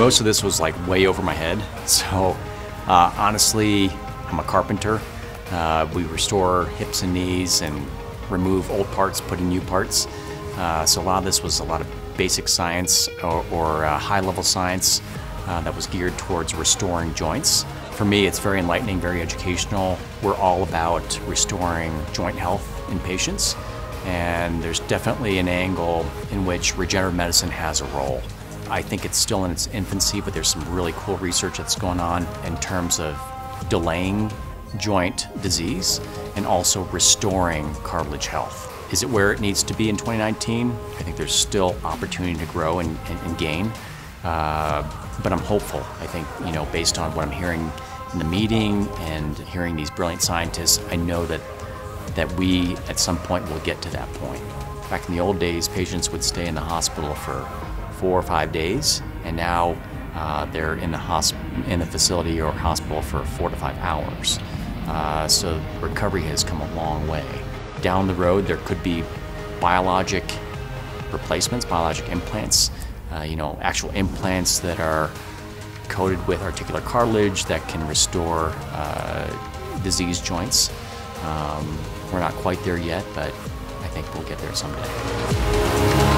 most of this was like way over my head. So uh, honestly, I'm a carpenter. Uh, we restore hips and knees and remove old parts, put in new parts. Uh, so a lot of this was a lot of basic science or, or uh, high-level science uh, that was geared towards restoring joints. For me, it's very enlightening, very educational. We're all about restoring joint health in patients, and there's definitely an angle in which regenerative medicine has a role. I think it's still in its infancy, but there's some really cool research that's going on in terms of delaying joint disease and also restoring cartilage health. Is it where it needs to be in 2019? I think there's still opportunity to grow and, and, and gain, uh, but I'm hopeful. I think, you know, based on what I'm hearing in the meeting and hearing these brilliant scientists, I know that, that we at some point will get to that point. Back in the old days, patients would stay in the hospital for four or five days, and now uh, they're in the, hosp- in the facility or hospital for four to five hours. Uh, so recovery has come a long way. Down the road, there could be biologic replacements, biologic implants, uh, you know, actual implants that are coated with articular cartilage that can restore uh, diseased joints. Um, we're not quite there yet, but I think we'll get there someday.